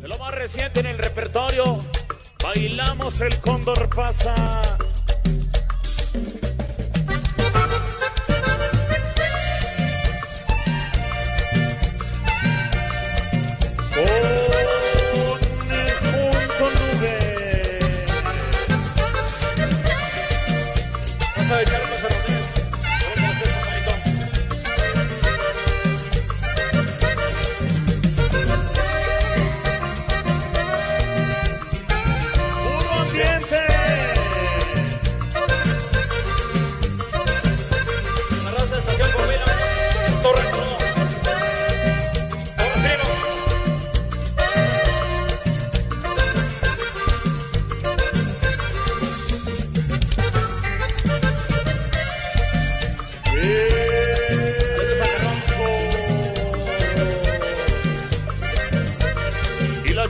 De lo más reciente en el repertorio, bailamos el cóndor pasa.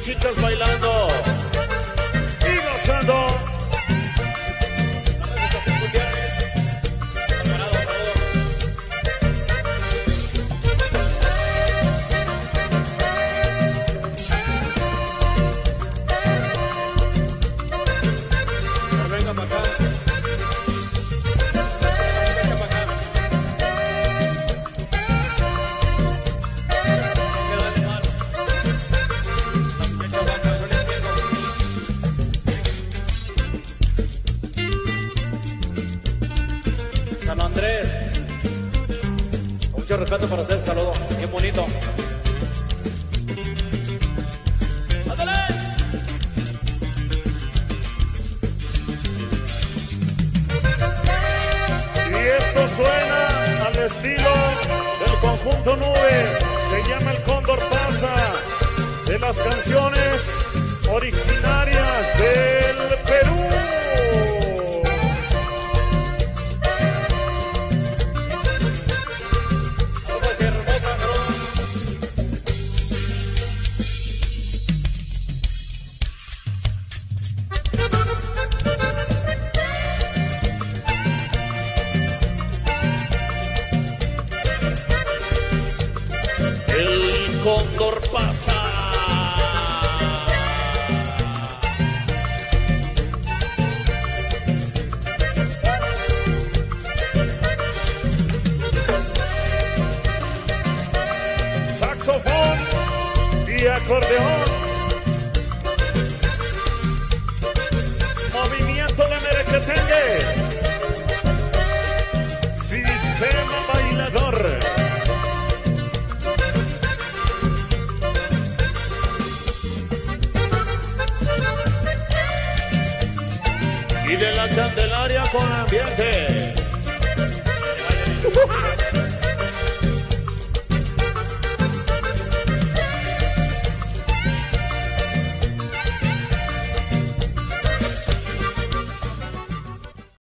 Y las chicas bailando Andrés. Con mucho respeto para usted, saludo. Bien bonito. Y esto suena al estilo del conjunto Nube. Se llama el Cóndor Pasa. De las canciones originarias del acordeón. Y de la Candelaria con ambiente.